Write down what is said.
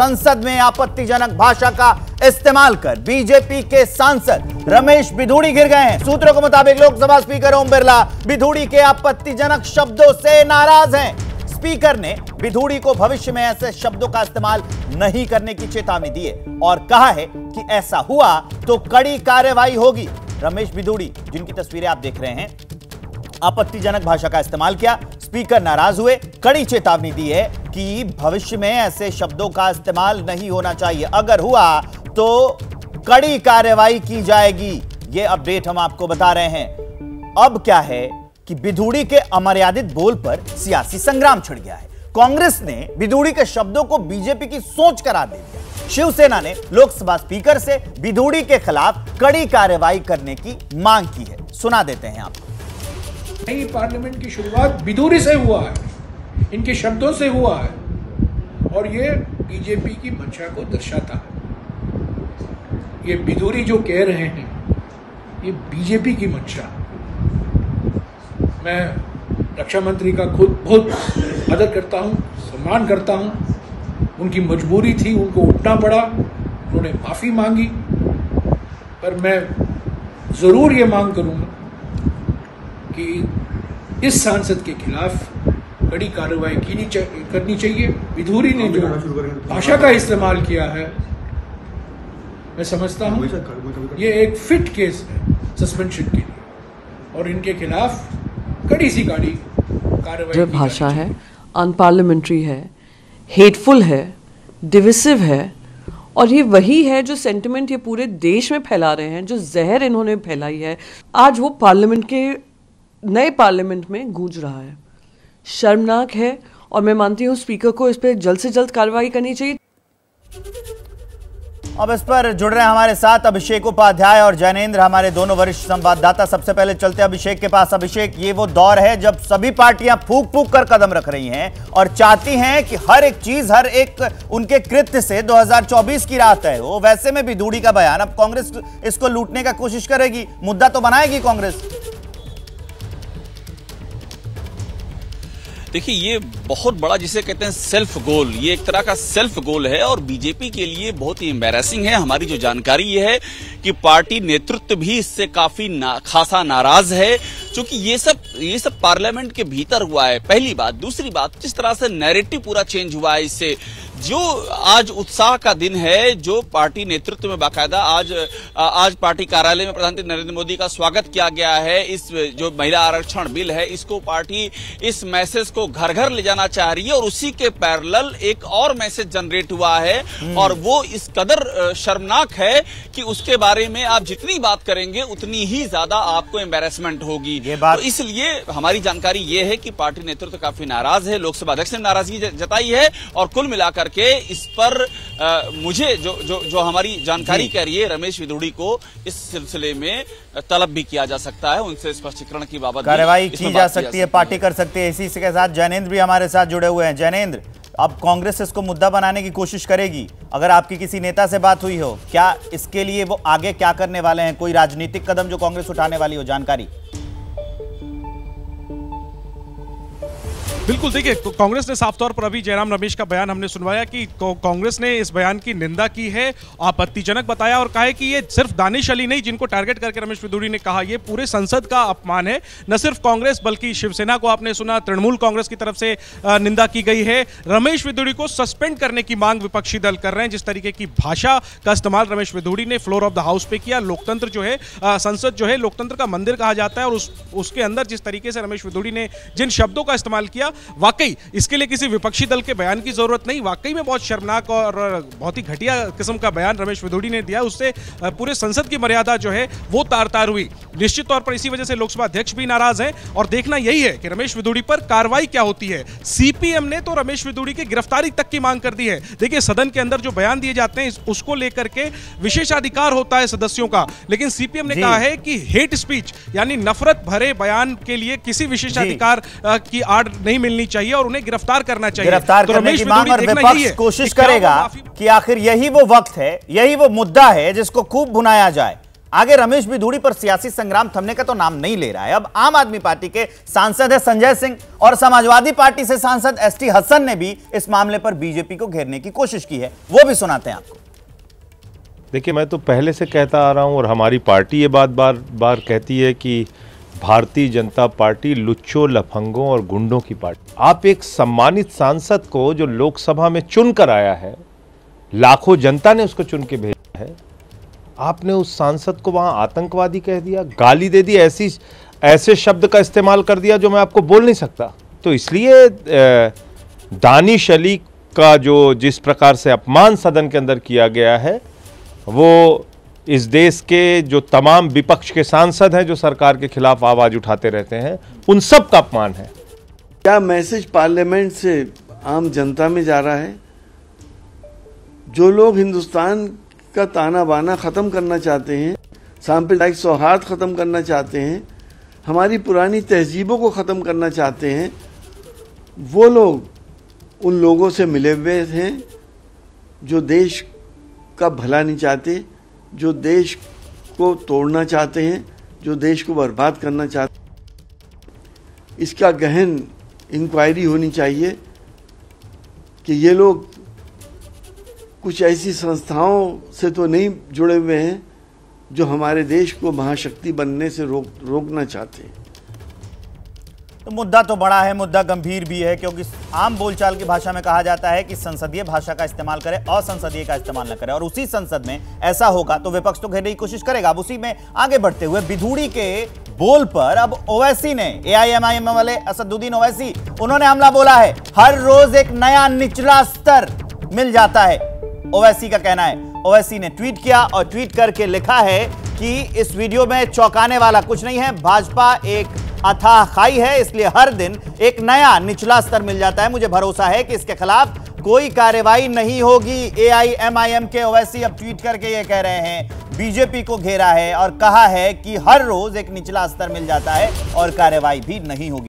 संसद में आपत्तिजनक भाषा का इस्तेमाल कर बीजेपी के सांसद रमेश बिधूड़ी गिर गए हैं। सूत्रों के मुताबिक लोकसभा स्पीकर ओम बिरला बिधूड़ी के आपत्तिजनक शब्दों से नाराज़ हैं। स्पीकर ने बिधूड़ी को भविष्य में ऐसे शब्दों का इस्तेमाल नहीं करने की चेतावनी दी है और कहा है कि ऐसा हुआ तो कड़ी कार्रवाई होगी। रमेश बिधूड़ी, जिनकी तस्वीरें आप देख रहे हैं, आपत्तिजनक भाषा का इस्तेमाल किया स्पीकर नाराज़ हुए। कड़ी चेतावनी दी है कि भविष्य में ऐसे शब्दों का इस्तेमाल नहीं होना चाहिए। अगर हुआ तो कड़ी कार्रवाई की जाएगी। ये अपडेट हम आपको बता रहे हैं। अब क्या है कि बिधूड़ी के अमर्यादित बोल पर सियासी संग्राम छिड़ गया है। कांग्रेस ने बिधूड़ी के शब्दों को बीजेपी की सोच करा दे दिया। शिवसेना ने लोकसभा स्पीकर से बिधूड़ी के खिलाफ कड़ी कार्रवाई करने की मांग की है। सुना देते हैं आपको नई पार्लियामेंट की शुरुआत बिदूरी से हुआ है, इनके शब्दों से हुआ है, और ये बीजेपी की मंशा को दर्शाता है। ये बिदूरी जो कह रहे हैं, ये बीजेपी की मंशा। मैं रक्षा मंत्री का खुद बहुत आदर करता हूँ, सम्मान करता हूँ। उनकी मजबूरी थी, उनको उठना पड़ा, उन्होंने माफ़ी मांगी। पर मैं ज़रूर ये मांग करूँगा कि इस सांसद के खिलाफ कड़ी कार्रवाई की करनी चाहिए। विधूरी ने जो भाषा का इस्तेमाल किया है मैं समझता हूँ ये एक फिट केस है सस्पेंशन के लिए। और इनके खिलाफ कड़ी सी गाड़ी कार्रवाई जो भाषा है। अनपार्लियामेंट्री है हेटफुल है डिविसिव है और ये वही है जो सेंटिमेंट ये पूरे देश में फैला रहे हैं जो जहर इन्होंने फैलाई है। आज वो पार्लियामेंट के नए पार्लियामेंट में गूंज रहा है। शर्मनाक है और मैं मानती हूँ स्पीकर को इस पर जल्द से जल्द कार्रवाई करनी चाहिए। अब इस पर जुड़ रहे हैं हमारे साथ अभिषेक उपाध्याय और जैनेन्द्र, हमारे दोनों वरिष्ठ संवाददाता। सबसे पहले चलते अभिषेक के पास। अभिषेक, ये वो दौर है जब सभी पार्टियाँ फूक फूक कर कदम रख रही हैं और चाहती हैं कि हर एक चीज़, हर एक उनके कृत्य से 2024 की रात है। वो वैसे में भी दूड़ी का बयान। अब कांग्रेस इसको लूटने का कोशिश करेगी। मुद्दा तो बनाएगी कांग्रेस। देखिए ये बहुत बड़ा जिसे कहते हैं सेल्फ गोल ये एक तरह का सेल्फ गोल है और बीजेपी के लिए बहुत ही एम्बेरसिंग है। हमारी जो जानकारी ये है कि पार्टी नेतृत्व भी इससे काफ़ी ना, खासा नाराज़ है। क्योंकि ये सब ये सब पार्लियामेंट के भीतर हुआ है पहली बात दूसरी बात जिस तरह से नैरेटिव पूरा चेंज हुआ है इससे जो आज उत्साह का दिन है जो पार्टी नेतृत्व में बाकायदा आज आज पार्टी कार्यालय में प्रधानमंत्री नरेंद्र मोदी का स्वागत किया गया है इस जो महिला आरक्षण बिल है इसको पार्टी इस मैसेज को घर घर ले जाना चाह रही है और उसी के पैरेलल एक और मैसेज जनरेट हुआ है हम्म। और वो इस कदर शर्मनाक है कि उसके बारे में आप जितनी बात करेंगे उतनी ही ज़्यादा आपको एम्बेरसमेंट होगी ये बात। तो इसलिए हमारी जानकारी ये है कि पार्टी नेतृत्व तो काफ़ी नाराज़ है लोकसभा अध्यक्ष ने नाराज़गी जताई है और कुल मिलाकर करके इस पर आ, मुझे जो जो जो हमारी जानकारी कह रही है रमेश विदुड़ी को इस सिलसिले में तलब भी किया जा सकता है उनसे स्पष्टीकरण की बाबत कार्रवाई की जा सकती है पार्टी कर सकती है। इसी के साथ जैनेन्द्र भी हमारे साथ जुड़े हुए हैं। जैनेन्द्र अब कांग्रेस इसको मुद्दा बनाने की कोशिश करेगी अगर आपकी किसी नेता से बात हुई हो क्या इसके लिए वो आगे क्या करने वाले हैं? कोई राजनीतिक कदम जो कांग्रेस उठाने वाली हो? जानकारी। बिल्कुल, देखिए कांग्रेस ने साफ़ तौर पर अभी जयराम रमेश का बयान हमने सुनवाया कि कांग्रेस ने इस बयान की निंदा की है, आपत्तिजनक बताया और कहा है कि ये सिर्फ़ दानिश अली नहीं, जिनको टारगेट करके रमेश विदुड़ी ने कहा, ये पूरे संसद का अपमान है। न सिर्फ़ कांग्रेस, बल्कि शिवसेना को आपने सुना, तृणमूल कांग्रेस की तरफ़ से निंदा की गई है। रमेश विदुड़ी को सस्पेंड करने की मांग विपक्षी दल कर रहे हैं, जिस तरीके की भाषा का इस्तेमाल रमेश विदुड़ी ने फ्लोर ऑफ़ द हाउस पे किया। लोकतंत्र जो है संसद जो है, लोकतंत्र का मंदिर कहा जाता है और उस उसके अंदर जिस तरीके से रमेश विदुड़ी ने जिन शब्दों का इस्तेमाल किया वाकई इसके लिए किसी विपक्षी दल के बयान की ज़रूरत नहीं। वाकई में बहुत शर्मनाक और बहुत ही घटिया किस्म का बयान रमेश विदोड़ी ने दिया। उससे पूरे संसद की मर्यादा जो है वो तार तार हुई। निश्चित तौर पर इसी वजह से लोकसभा अध्यक्ष भी नाराज़ हैं और देखना यही है कि रमेश विदोड़ी पर कार्रवाई क्या होती है। सीपीएम ने तो रमेश विदोड़ी की गिरफ्तारी तक की मांग कर दी है। देखिए सदन के अंदर जो बयान दिए जाते हैं उसको लेकर के विशेषाधिकार होता है सदस्यों का। लेकिन सीपीएम ने कहा है कि हेट स्पीच यानी नफरत भरे बयान के लिए किसी विशेषाधिकार की आड़ नहीं मिलनी चाहिए और उन्हें गिरफ़्तार करना चाहिए। गिरफ़्तार तो करने की मांग और विपक्ष कोशिश करेगा कि आखिर यही वो वक्त है यही वो मुद्दा है जिसको खूब भुनाया जाए। आगे रमेश बिधूड़ी पर सियासी संग्राम थमने का तो नाम नहीं ले रहा है। अब आम आदमी पार्टी के सांसद है संजय सिंह और समाजवादी पार्टी से सांसद एस टी हसन ने भी इस मामले पर बीजेपी को घेरने की कोशिश की है। वो भी सुनाते हैं आपको। देखिए मैं तो पहले से कहता आ रहा हूँ और हमारी पार्टी ये बात बार बार कहती है कि भारतीय जनता पार्टी लुच्चों, लफंगों और गुंडों की पार्टी। आप एक सम्मानित सांसद को जो लोकसभा में चुन कर आया है, लाखों जनता ने उसको चुन के भेजा है, आपने उस सांसद को वहाँ आतंकवादी कह दिया, गाली दे दी, ऐसी, ऐसे शब्द का इस्तेमाल कर दिया जो मैं आपको बोल नहीं सकता। तो इसलिए दानिश अली का जो जिस प्रकार से अपमान सदन के अंदर किया गया है, वो इस देश के जो तमाम विपक्ष के सांसद हैं, जो सरकार के खिलाफ आवाज़ उठाते रहते हैं, उन सब का अपमान है। क्या मैसेज पार्लियामेंट से आम जनता में जा रहा है? जो लोग हिंदुस्तान का ताना बाना ख़त्म करना चाहते हैं, सांप्रदायिक सौहार्द ख़त्म करना चाहते हैं, हमारी पुरानी तहजीबों को ख़त्म करना चाहते हैं, वो लोग उन लोगों से मिले हुए हैं जो देश का भला नहीं चाहते जो देश को तोड़ना चाहते हैं, जो देश को बर्बाद करना चाहते हैं, इसका गहन इंक्वायरी होनी चाहिए कि ये लोग कुछ ऐसी संस्थाओं से तो नहीं जुड़े हुए हैं, जो हमारे देश को महाशक्ति बनने से रोक, रोकना चाहते हैं। तो मुद्दा तो बड़ा है, मुद्दा गंभीर भी है, क्योंकि आम बोलचाल की भाषा में कहा जाता है कि संसदीय भाषा का इस्तेमाल करे, असंसदीय का इस्तेमाल न करे, और उसी संसद में ऐसा होगा तो विपक्ष तो घेरने की कोशिश करेगा। अब उसी में आगे बढ़ते हुए बिधूड़ी के बोल पर अब ओवैसी ने एआईएमआईएम वाले असदुद्दीन ओवैसी, उन्होंने हमला बोला है, हर रोज एक नया निचला स्तर मिल जाता है, ओवैसी का कहना है। ओवैसी ने ट्वीट किया और ट्वीट करके लिखा है कि इस वीडियो में चौंकाने वाला कुछ नहीं है। भाजपा एक अथाह खाई है, इसलिए हर दिन एक नया निचला स्तर मिल जाता है। मुझे भरोसा है कि इसके खिलाफ कोई कार्रवाई नहीं होगी। एआईएमआईएम के ओवैसी अब ट्वीट करके ये कह रहे हैं, बीजेपी को घेरा है और कहा है कि हर रोज एक निचला स्तर मिल जाता है और कार्रवाई भी नहीं होगी।